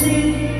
see